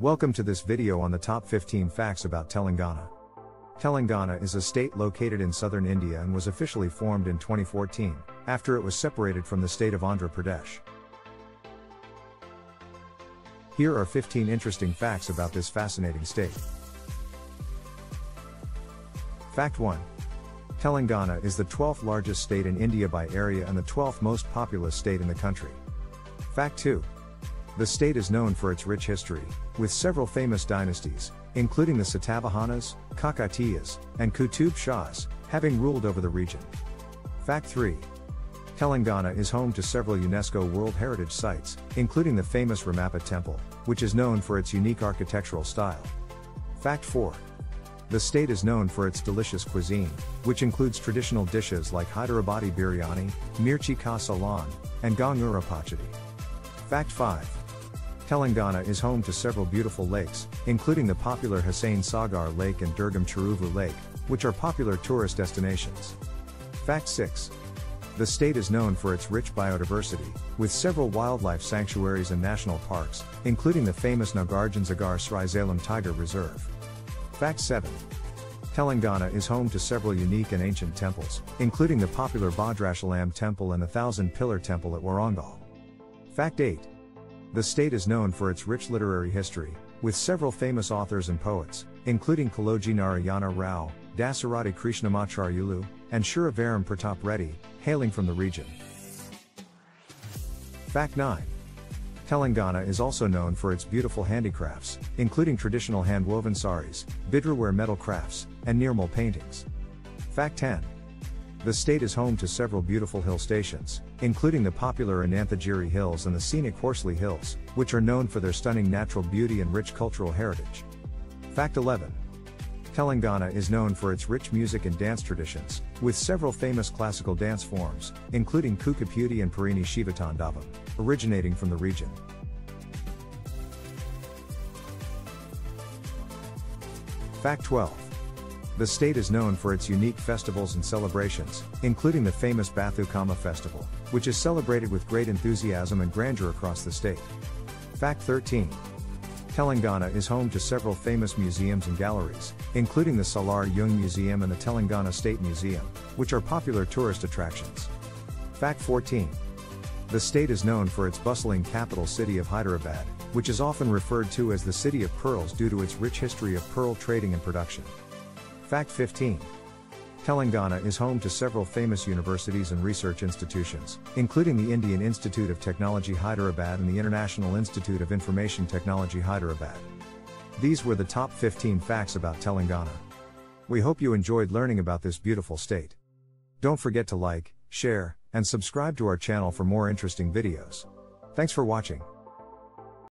Welcome to this video on the top 15 facts about Telangana. Telangana is a state located in southern India and was officially formed in 2014, after it was separated from the state of Andhra Pradesh. Here are 15 interesting facts about this fascinating state. Fact 1. Telangana is the 12th largest state in India by area and the 12th most populous state in the country. Fact 2. The state is known for its rich history, with several famous dynasties, including the Satavahanas, Kakatiyas, and Qutub Shahs, having ruled over the region. Fact 3. Telangana is home to several UNESCO World Heritage Sites, including the famous Ramappa Temple, which is known for its unique architectural style. Fact 4. The state is known for its delicious cuisine, which includes traditional dishes like Hyderabadi biryani, mirchi ka salan, and gongura pachadi. Fact 5. Telangana is home to several beautiful lakes, including the popular Hussain Sagar Lake and Durgam Cheruvu Lake, which are popular tourist destinations. Fact 6. The state is known for its rich biodiversity, with several wildlife sanctuaries and national parks, including the famous Nagarjun Sagar Srisailam Tiger Reserve. Fact 7. Telangana is home to several unique and ancient temples, including the popular Bhadrachalam Temple and the Thousand Pillar Temple at Warangal. Fact 8. The state is known for its rich literary history, with several famous authors and poets, including Kaloji Narayana Rao, Dasarathi Krishnamacharyulu, and Suravaram Pratap Reddy, hailing from the region. Fact 9. Telangana is also known for its beautiful handicrafts, including traditional hand-woven saris, bidriware metal crafts, and nirmal paintings. Fact 10. The state is home to several beautiful hill stations, including the popular Ananthagiri Hills and the scenic Horsley Hills, which are known for their stunning natural beauty and rich cultural heritage. Fact 11. Telangana is known for its rich music and dance traditions, with several famous classical dance forms, including Kuchipudi and Perini Shivatandavam, originating from the region. Fact 12. The state is known for its unique festivals and celebrations, including the famous Bathukamma Festival, which is celebrated with great enthusiasm and grandeur across the state. Fact 13. Telangana is home to several famous museums and galleries, including the Salar Jung Museum and the Telangana State Museum, which are popular tourist attractions. Fact 14. The state is known for its bustling capital city of Hyderabad, which is often referred to as the City of Pearls due to its rich history of pearl trading and production. Fact 15. Telangana is home to several famous universities and research institutions, including the Indian Institute of Technology Hyderabad and the International Institute of Information Technology Hyderabad. These were the top 15 facts about Telangana. We hope you enjoyed learning about this beautiful state. Don't forget to like, share, and subscribe to our channel for more interesting videos. Thanks for watching.